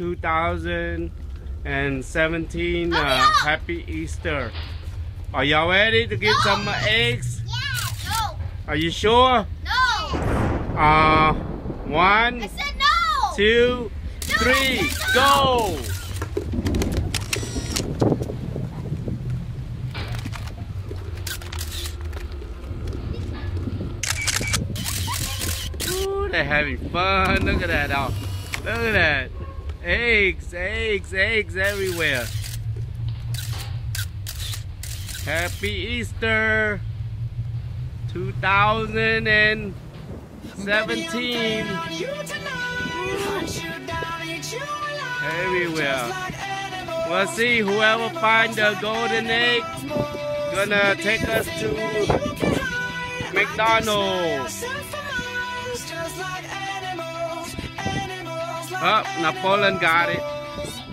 2017 uh, Happy Easter. Are y'all ready to get some uh, eggs? No. Are you sure? No. Uh, one, no. two, three, go! Ooh, they're having fun. Look at that. Oh, look at that. Eggs, eggs, eggs everywhere. Happy Easter 2017. Everywhere. We'll see whoever find the golden egg gonna take us to McDonald's. up, na got it.